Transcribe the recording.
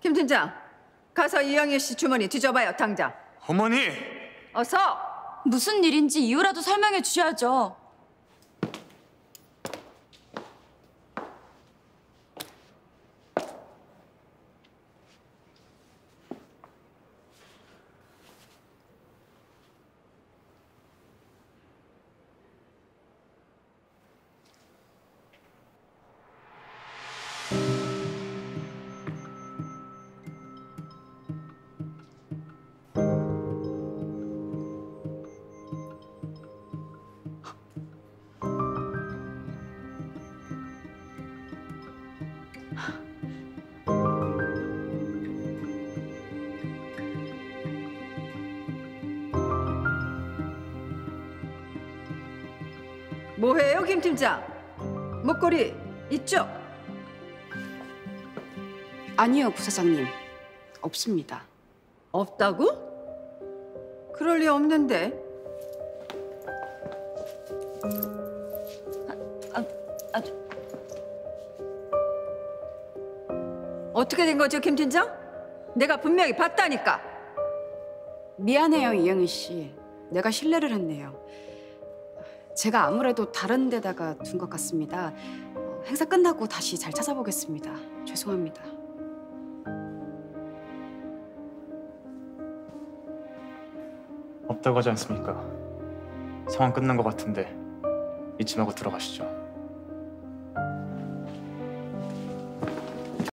김 팀장, 가서 이영애 씨 주머니 뒤져봐요, 당장. 어머니! 어서! 무슨 일인지 이유라도 설명해 주셔야죠. 뭐해요, 김 팀장? 목걸이 있죠? 아니요, 부사장님. 없습니다. 없다고? 그럴 리 없는데. 아, 아, 어떻게 된 거죠, 김 팀장? 내가 분명히 봤다니까. 미안해요, 이영희 씨. 내가 실례를 했네요. 제가 아무래도 다른 데다가 둔 것 같습니다. 어, 행사 끝나고 다시 잘 찾아보겠습니다. 죄송합니다. 없다고 하지 않습니까? 상황 끝난 것 같은데 잊지 말고 들어가시죠.